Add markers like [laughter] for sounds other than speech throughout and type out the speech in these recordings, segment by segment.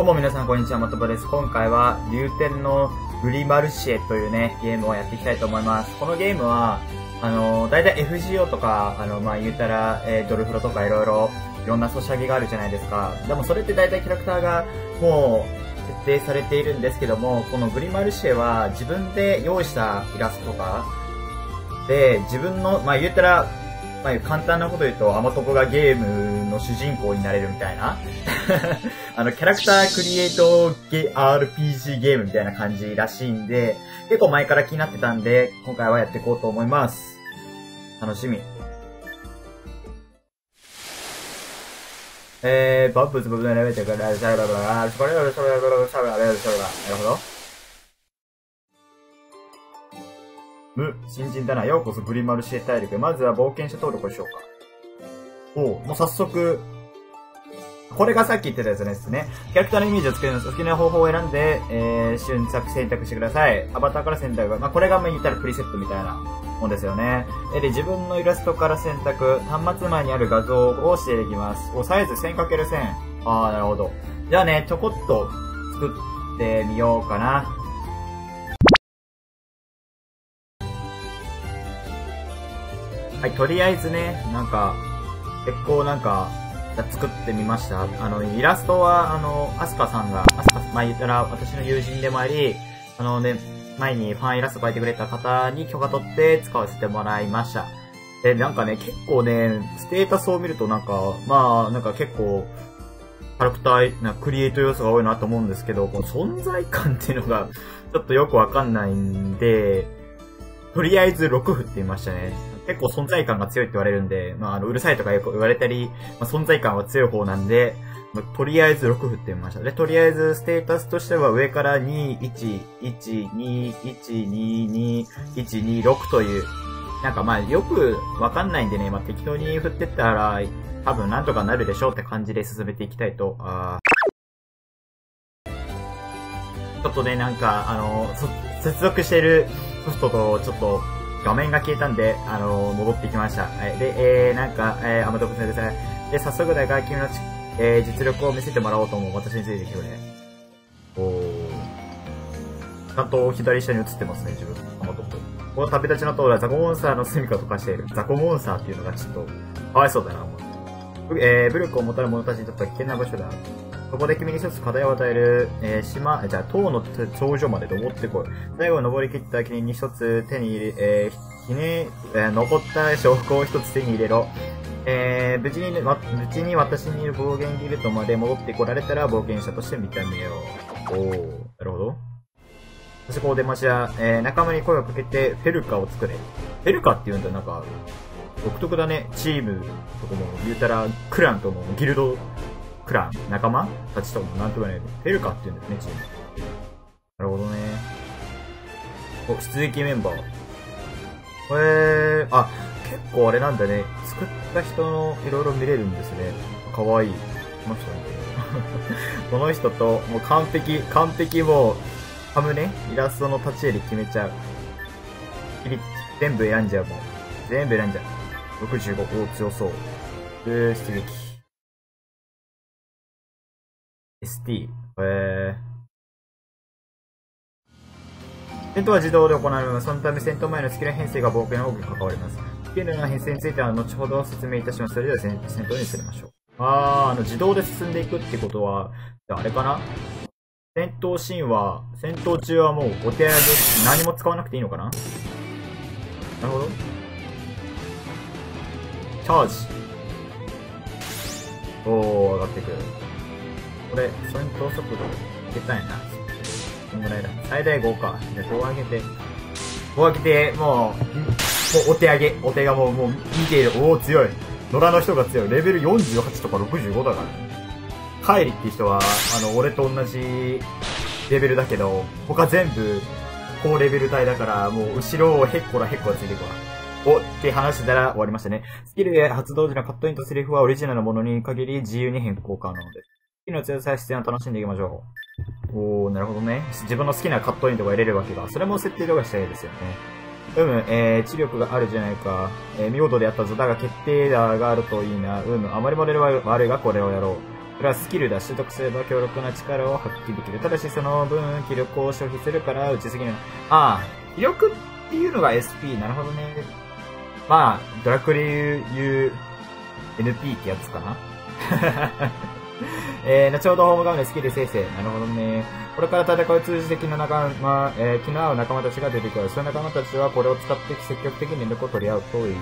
どうも皆さんこんにちは、まとばです。今回は、流天のグリマルシエというね、ゲームをやっていきたいと思います。このゲームは、あの、だいたい FGO とか、あの、まあ、言うたら、えー、ドルフロとかいろいろ、いろんなソシャゲがあるじゃないですか。でもそれってだいたいキャラクターが、もう、設定されているんですけども、このグリマルシエは自分で用意したイラストとか、で、自分の、まあ、言うたら、まあ、簡単なこと言うと、アマトコがゲームの主人公になれるみたいな。[laughs] あの、キャラクタークリエイトゲ RPG ゲームみたいな感じらしいんで、結構前から気になってたんで、今回はやっていこうと思います。楽しみ。えー、バップズブブのレベルから、シャラバラ、シャラバラ、シャラバラ、シャラバラ、シャラバラ、なるほど。む、新人だな。ようこそグリマルシエ大陸。まずは冒険者登録をしようか。おもう早速、これがさっき言ってたやつですね。キャラクターのイメージを作るの好きな方法を選んで、えー、瞬作選択してください。アバターから選択。まあ、これがまあ言ったらプリセットみたいなもんですよね。えで、自分のイラストから選択。端末前にある画像を指定できます。お、サイズ 10×1000。あー、なるほど。じゃあね、ちょこっと作ってみようかな。はい、とりあえずね、なんか、結構なんか、作ってみました。あの、イラストは、あの、アスカさんが、アスカ、まあ、言ったら私の友人でもあり、あのね、前にファンイラスト描いてくれた方に許可取って使わせてもらいました。で、なんかね、結構ね、ステータスを見るとなんか、まあ、なんか結構、キャラクター、なクリエイト要素が多いなと思うんですけど、この存在感っていうのが、ちょっとよくわかんないんで、とりあえず6振ってみましたね。結構存在感が強いって言われるんで、まあ、あの、うるさいとかよく言われたり、まあ、存在感は強い方なんで、まあ、とりあえず6振ってみました。で、とりあえずステータスとしては上から2、1、1、2、1、2、2、1、2、6という、なんかまあよくわかんないんでね、まあ適当に振ってったら、多分なんとかなるでしょうって感じで進めていきたいと、あちょっとね、なんか、あの、接続してるソフトとちょっと画面が消えたんで、あのー、戻ってきました。はい。で、えー、なんか、えー、アマトコ先生ですね。で、早速だが君のち、えー、実力を見せてもらおうと思う。私についてきてくれ。おー。ちゃんと左下に映ってますね、自分。アマトコ。この旅立ちの通りはザコモンスターの住みかとかしている。ザコモンスターっていうのがちょっと、かわいそうだな、思う。えー、武力を持たる者たちにとっては危険な場所だ。そこで君に一つ課題を与える、えー、島、じゃあ、塔の頂上まで登ってこい。最後登り切った君に一つ手に入れ、えー、ひね、えー、残った証拠を一つ手に入れろ。えー、無事に、ま無事に私にいる暴言ギルトまで戻ってこられたら冒険者として認めよう。おー、なるほど。そしてここでましや、えー、仲間に声をかけて、フェルカを作れ。フェルカって言うんだ、なんか、独特だね。チームとかも言うたら、クランともギルドクラン、仲間たちともなんとかね、フェルカって言うんですね、チーム。なるほどね。お、出撃メンバー。へえー、あ、結構あれなんだね。作った人のいろいろ見れるんですね。かわいい。この人ね。[laughs] この人と、もう完璧、完璧もう、サムネイラストの立ち襟決めちゃう。全部選んじゃうもん。全部選んじゃう。65、お強そう。で、出撃。ST。えー。戦闘は自動で行われます。そのため戦闘前のスキル編成が冒険の多く関わります。スキルの編成については後ほど説明いたします。それでは戦闘に移りましょう。あー、あの、自動で進んでいくってことは、ああれかな？戦闘シーンは、戦闘中はもうお手上げ、何も使わなくていいのかな？なるほど。チャージ。おー、上がってくる。これ、戦闘速度上げたいな。こんぐらいだ。最大5か。じゃあ5上げて。5上げて、もう、もうお手上げ。お手がもう、もう見ている。おお、強い。野良の人が強い。レベル48とか65だから。カイリって人は、あの、俺と同じレベルだけど、他全部、高レベル帯だから、もう後ろをへっこらへっこらついていくわ。おって話したら終わりましたね。スキルや発動時のカットインとセリフはオリジナルのものに限り自由に変更可能です。の強さや出演を楽しんでいきましょう。おー、なるほどね。自分の好きなカットインとか入れるわけか。それも設定とかしたいですよね。うむ、えー、知力があるじゃないか。えー、見事でやったぞ。だが決定打があるといいな。うむ、あまりモデルは悪いがこれをやろう。これはスキルだ。習得すれば強力な力を発揮できる。ただしその分、気力を消費するから打ちすぎる。ああ、気力っていうのが SP。なるほどね。まあ、ドラクエ言う NP ってやつかな [laughs] えー、後ほどホーム画面でスキル生成。なるほどね。これから戦う通じて気の仲間、えー、気の合う仲間たちが出てくる。その仲間たちはこれを使って積極的に連絡を取り合うといい。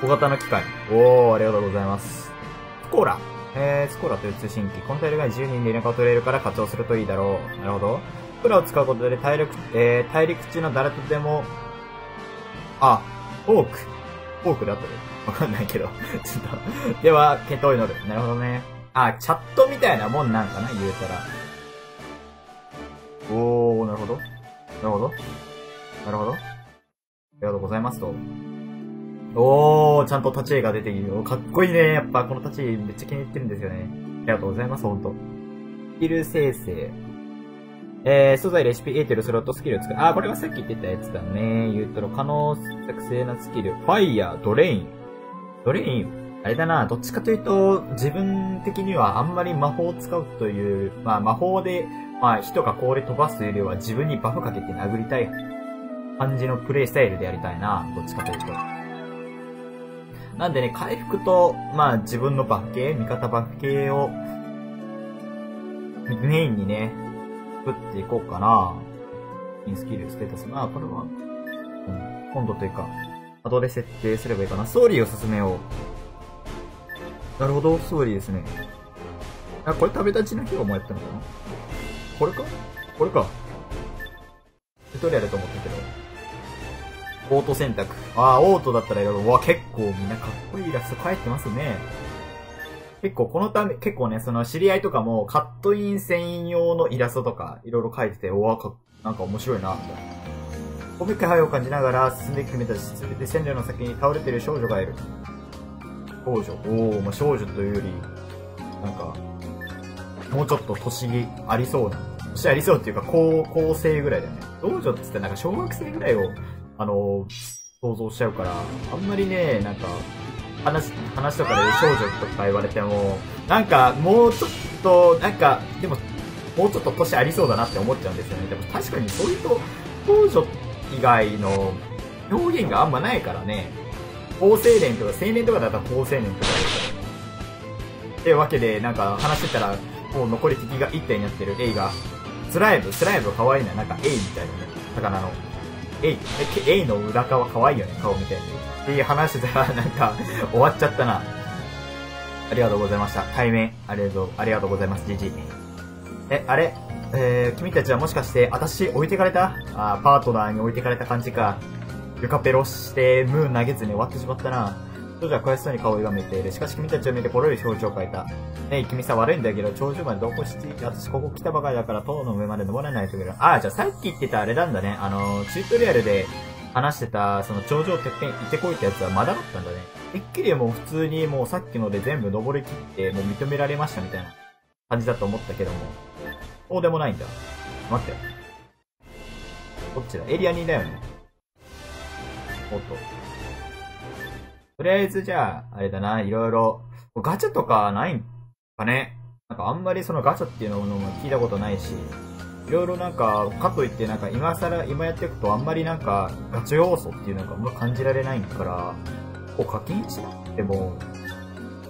小型の機械。おー、ありがとうございます。スコーラ。えー、スコーラという通信機。このタイルが10人で連絡を取れるから活用するといいだろう。なるほど。スコーラを使うことで大陸、えー、大陸地の誰とでも、あ、オーク。オークだとわかんないけど。[laughs] ちょっとでは、検討に乗る。なるほどね。あ、チャットみたいなもんなんかな、言うたら。おー、なるほど。なるほど。なるほど。ありがとうございますと。おー、ちゃんと立ち絵が出てきる。かっこいいね。やっぱこの立ち絵めっちゃ気に入ってるんですよね。ありがとうございます、ほんと。スキル生成。えー、素材レシピエーテルスロットスキルを作る。あ、これはさっき言ってたやつだね。言うとろ、可能作成なスキル。ファイヤー、ドレイン。ドレインあれだな、どっちかというと、自分的にはあんまり魔法を使うという、まあ魔法で、まあ人が氷飛ばすというよりは自分にバフかけて殴りたい感じのプレイスタイルでやりたいな、どっちかというと。なんでね、回復と、まあ自分のバフ系、味方バフ系を、メインにね、作っていこうかな。インスキル、ステータス。まあこれは、うん、今度というか、後で設定すればいいかな。ストーリーを進めよう。なるほど、ストーリーですね。あ、これ食べ立ちの日をもやったのかな？これか？これか。チュートリアルと思ったけど。オート選択。ああ、オートだったらいろいろ、わ、結構みんなかっこいいイラスト描いてますね。結構このため、結構ね、その知り合いとかもカットイン専用のイラストとかいろいろ描いてて、おわ、か、なんか面白いな、みたいな。コミックハイを感じながら進んでいく君たち、すべて線路の先に倒れている少女がいる。少女。おおまあ、少女というより、なんか、もうちょっと年ありそうな。年ありそうっていうか、高校生ぐらいだよね。少女って言ってなんか小学生ぐらいを、あの想像しちゃうから、あんまりね、なんか、話、話とかで少女とか言われても、なんか、もうちょっと、なんか、でも、もうちょっと年ありそうだなって思っちゃうんですよね。でも確かにそういうと、少女って以外の表現があんまないからね。高青年とか、青年とかだったら高青年とかってわけで、なんか話してたら、もう残り敵が1体になってる A が、スライム、スライム可愛いな、なんか A みたいなね、魚の。A、A の裏側可愛いよね、顔みたいに。っていう話してたら、なんか、終わっちゃったな。ありがとうございました。対面、ありがとう、ありがとうございます、じじ。え、あれ？えー、君たちはもしかして、私置いてかれた？あパートナーに置いてかれた感じか。ゆかペロして、ムーン投げずに終わってしまったな。少女は悔しそうに顔を歪めている。しかし君たちを見てころより表情を変えた。ねえ、君さ悪いんだけど、頂上までどこして、私ここ来たばかりだから、塔の上まで登らないといけない。ああ、じゃあさっき言ってたあれなんだね。あの、チュートリアルで話してた、その頂上てっぺん行ってこいってやつはまだだったんだね。てっきりもう普通にもうさっきので全部登り切って、もう認められましたみたいな感じだと思ったけども。そうでもないんだ。待って。どっちだエリア2だよね。おっと。とりあえずじゃあ、あれだな、いろいろ、ガチャとかないんかねなんかあんまりそのガチャっていうのも聞いたことないし、いろいろなんか、かといってなんか今更、今やっていくとあんまりなんかガチャ要素っていうのがあんま感じられないから、こう課金しなくても、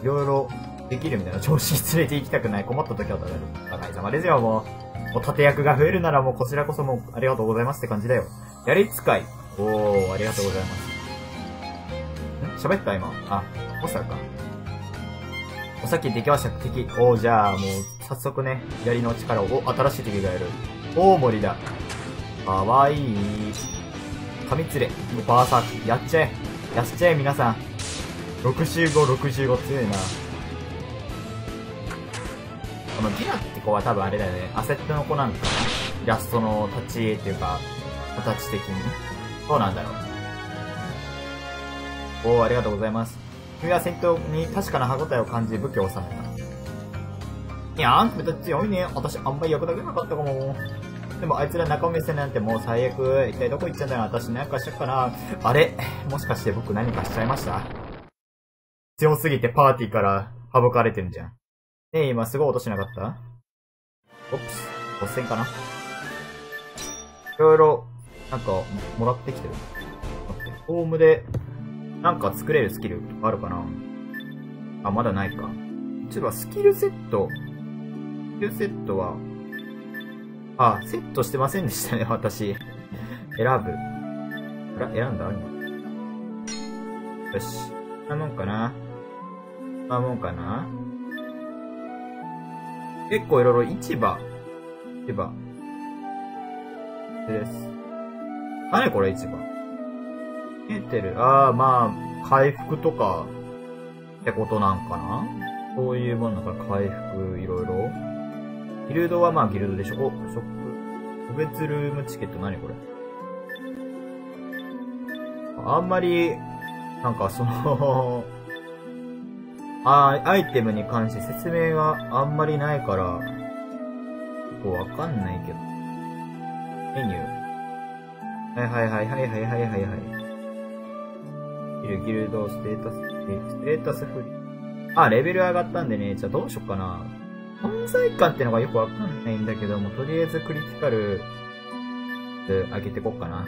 いろいろできるみたいな調子に連れて行きたくない。[laughs] 困った時は食べる。お互い様ですよ、もう。もう盾役が増えるならもうこちらこそもうありがとうございますって感じだよ。やり使い。おー、ありがとうございます。ん？喋った今？あ、ポスターか。おさっきできました、敵。おー、じゃあ、もう、早速ね、左の力を、お、新しい敵がいる。大森だ。かわいい。神連れ。バーサーク。やっちゃえ。やっちゃえ、皆さん。65、65強いな。このギラって子は多分あれだよね。アセットの子なんかイラストの立ち絵っていうか、形的に。どうなんだろう。おお、ありがとうございます。君は戦闘に確かな歯応えを感じ武器を収めた。いやーん、めっち強いね。私あんまり役立てなかったかも。でもあいつら仲間目線なんてもう最悪。一体どこ行っちゃうんだよ。私なんかしちゃっかな。あれ？もしかして僕何かしちゃいました？強すぎてパーティーから省かれてるじゃん。え、今すごい音しなかった？オップス。突戦かな？いろいろ、なんか、もらってきてる。待って、ホームで、なんか作れるスキルあるかな？あ、まだないか。ちょっとスキルセット。スキルセットは、あ、セットしてませんでしたね、私。選ぶ。あら、選んだ？今。よし。こんなもんかな？こんなもんかな？結構いろいろ市場。市場。です。何これ市場？見えてる。ああ、まあ、回復とか、ってことなんかな？そういうものだから回復、いろいろ。ギルドはまあギルドでしょ？お、ショップ。個別ルームチケット何これ？あんまり、なんかそのあアイテムに関して説明があんまりないから、結構わかんないけど。メニュー。はいはいはいはいはいはいはいはい。ギル、ギルド、ステータス、ステータスフリー。あ、レベル上がったんでね、じゃあどうしよっかな。存在感ってのがよくわかんないんだけども、とりあえずクリティカル、上げてこっかな。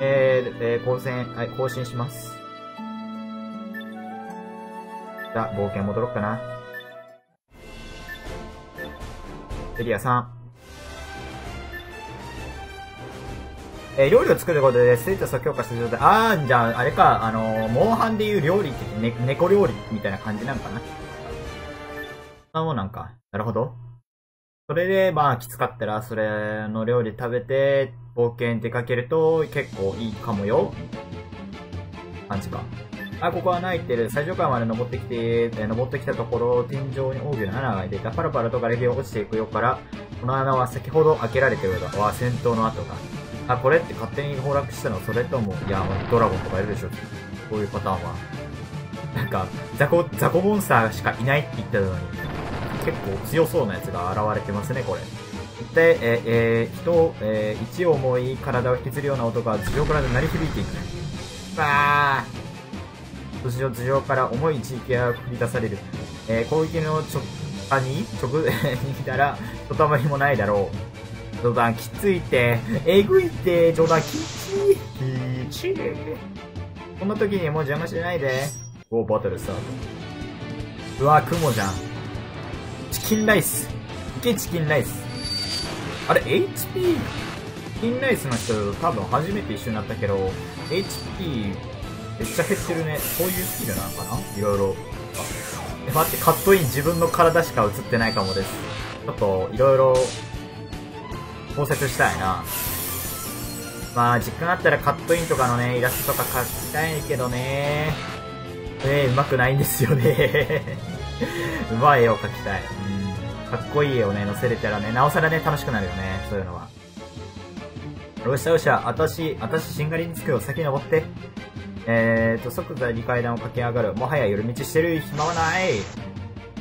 えー、えー、更新、はい、更新します。じゃあ、冒険戻ろっかな。エリアさん。えー、料理を作ることでステータスを強化する状態。あー、じゃあ、あれか、あのー、モンハンでいう料理って、ね、猫料理みたいな感じなのかな。あ、もうなんか。なるほど。それで、まあ、きつかったら、それの料理食べて、冒険出かけると、結構いいかもよ。感じか。あ、ここは泣いてる。最上階まで登ってきて、登ってきたところ、天井に大きな穴が開いていた。パラパラと瓦礫が落ちていくよから、この穴は先ほど開けられてるようだ。わ、戦闘の後だ。あ、これって勝手に崩落したのそれとも、いや、ドラゴンとかいるでしょ。こういうパターンは。なんか、ザコ、ザコモンスターしかいないって言ってたのに、結構強そうなやつが現れてますね、これ。一体、ええー、人を、えー、一重い体を引きずるような音が頭上から鳴り響いていく。わー頭上頭上から重い地域が繰り出される。えー、攻撃の直、あに直、[laughs] に来たら、とたまりもないだろう。冗談きついって、えぐいって、冗談きちきちいこんな時にもう邪魔しないで。おバトルスタート。うわ、雲じゃん。チキンライス。いけチキンライス。あれ、HP? チキンライスの人多分初めて一緒になったけど、HP めっちゃ減ってるね。そういうスキルなのかな？いろいろ。え、待って、カットイン自分の体しか映ってないかもです。ちょっと、いろいろ、考察したいな。まあ、時間あったらカットインとかのね、イラストとか描きたいけどね。えー、上手くないんですよね。[laughs] うまい絵を描きたい。うん。かっこいい絵をね、載せれたらね、なおさらね、楽しくなるよね。そういうのは。よっしゃよっしゃ、あたし、あたし、しんがりにつくよ。先登って。えーと、即座に階段を駆け上がる。もはや寄り道してる暇はない。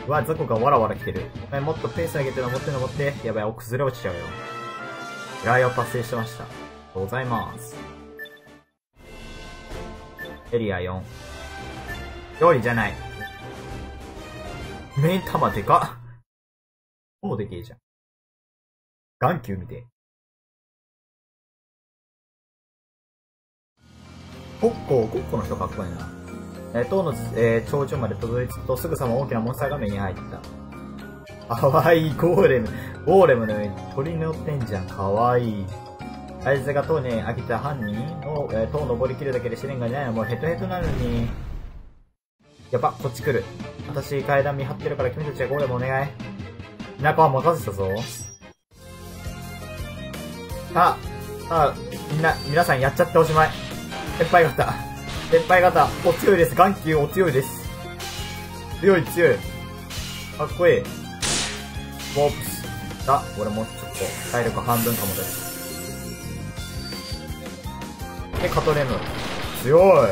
うわ、ザコがわらわら来てる。もっとペース上げて登って登って。やばい、お崩れ落ちちゃうよ。依頼を達成してました。ありがとうございます。エリア4。料理じゃない。メイン玉でかっ。もうでけえじゃん。眼球見て。コッコ、コッコの人かっこいいな。えー、塔の、えー、頂上までたどり着くとすぐさま大きなモンスターが目に入った。かわいい、ゴーレム。ゴーレムの上に鳥乗ってんじゃん。かわいい。あいつが塔に飽きた犯人を、えー、塔登りきるだけで試練がないのもうヘトヘトなのに。やば、こっち来る。私階段見張ってるから君たちはゴーレムお願い。田舎は任せたぞ。さあ、さあ、みんな、皆さんやっちゃっておしまい。先輩方。先輩方、お強いです。眼球お強いです。強い強い。かっこいい。ウォープス。あ、俺もちょっと体力半分かもです。で、カトレム。強い。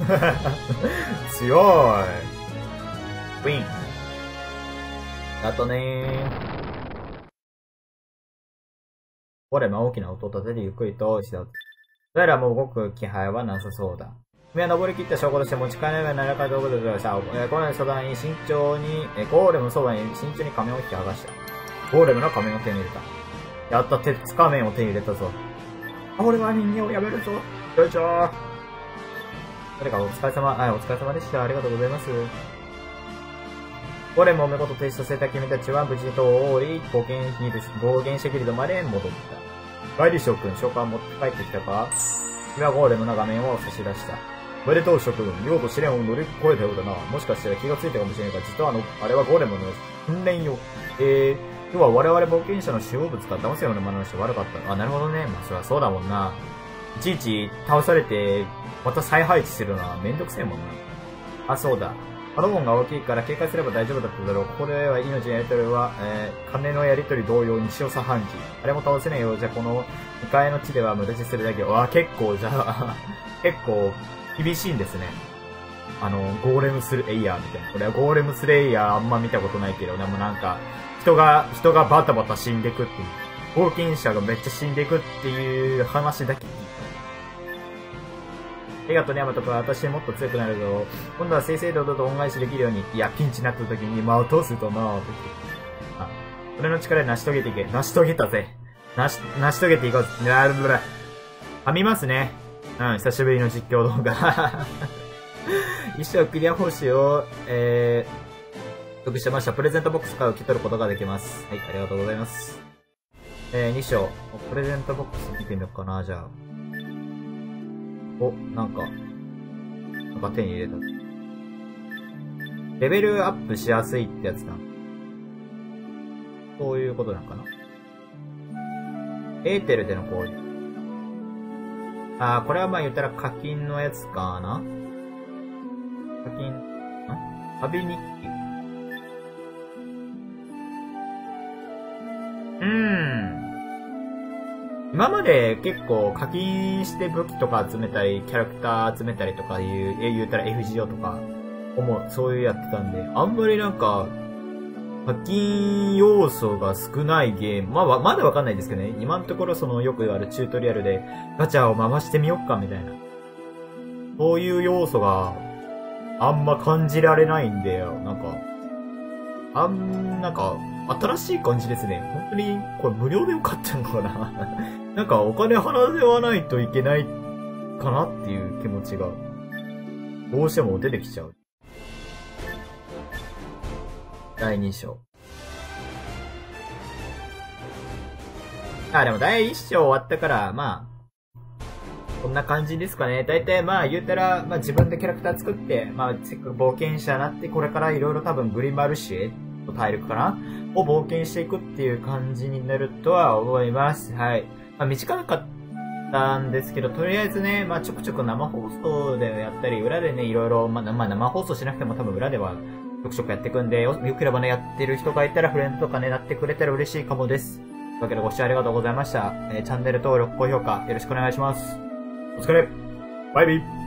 [laughs] 強い。ウィン。あとねー。俺も大きな音を立ててゆっくりと石田をどうやらもう動く気配はなさそうだ。君は登り切った証拠として持ち帰ればならかということでございました。えー、ゴーレムのそばに慎重に、えー、ゴーレムのそばに慎重に仮面を引き剥がした。ゴーレムの仮面を手に入れた。やった、鉄仮面を手に入れたぞ。あ俺は人間をやめるぞ。よいしょー。誰かお疲れ様、はい、お疲れ様でした。ありがとうございます。ゴーレムをめこと停止させた君たちは無事とおり、暴言に暴言者ギルドまで戻った。ガイリ将軍、召喚持って帰ってきたか？君はゴーレムの画面を差し出した。おめでとう諸君、見事試練を乗り越えたようだな。もしかしたら気がついたかもしれないが、実はあの、あれはゴーレムの訓練よ。えー、今日は我々冒険者の使用物か騙すような真似をして悪かった。あ、なるほどね。まあ、そりゃそうだもんな。いちいち倒されて、また再配置するのはめんどくせえもんな。あ、そうだ。ハロボンが大きいから警戒すれば大丈夫だっただろう。ここでは命のやり取りは、えー、金のやり取り同様に潮差半時。あれも倒せないようじゃ、この2階の地では無駄死するだけ。わ、結構、じゃあ結構、厳しいんですね。あの、ゴーレムスレイヤーみたいな。これはゴーレムスレイヤーあんま見たことないけど、でもなんか、人が、人がバタバタ死んでくっていう。冒険者がめっちゃ死んでくっていう話だけ聞いた。ありがとうね、ヤマト君。私もっと強くなるぞ。今度は正々堂々と恩返しできるように。いや、ピンチになった時に間を通すとなぁ。あ、俺の力で成し遂げていけ。成し遂げたぜ。成し、成し遂げていこうぜ。なるほど。噛みますね。うん、久しぶりの実況動画。[laughs] 一生クリア報酬を、えー、得してました。プレゼントボックスから受け取ることができます。はい、ありがとうございます。えー、2章。プレゼントボックス見てみようかな、じゃあ。お、なんか、なんか手に入れた。レベルアップしやすいってやつだ。そういうことなんかな。エーテルでの交流。あー、これはまあ言ったら課金のやつかな課金、ん？旅日記。今まで結構課金して武器とか集めたり、キャラクター集めたりとかいう、え、言うたら FGO とか、思う、そういうやってたんで、あんまりなんか、課金要素が少ないゲーム。まあ、まだわかんないですけどね。今のところそのよく言われるチュートリアルでガチャを回してみよっかみたいな。そういう要素があんま感じられないんで、なんか、あん、なんか、新しい感じですね。本当に、これ無料でよかったのかななんかお金払わないといけないかなっていう気持ちが、どうしても出てきちゃう。第2章。あ、でも第1章終わったから、まあ、こんな感じですかね。大体まあ言うたら、まあ自分でキャラクター作って、まあ冒険者になって、これからいろいろ多分グリマルシェの大陸かな？を冒険していくっていう感じになるとは思います。はい。まあ短かったんですけど、とりあえずね、まあちょくちょく生放送でやったり、裏でね、いろいろ、まあ、まあ、生放送しなくても多分裏ではちょくちょくやっていくんで、よければね、やってる人がいたらフレンドとかね、なってくれたら嬉しいかもです。というわけでご視聴ありがとうございました。えー、チャンネル登録、高評価よろしくお願いします。お疲れバイビー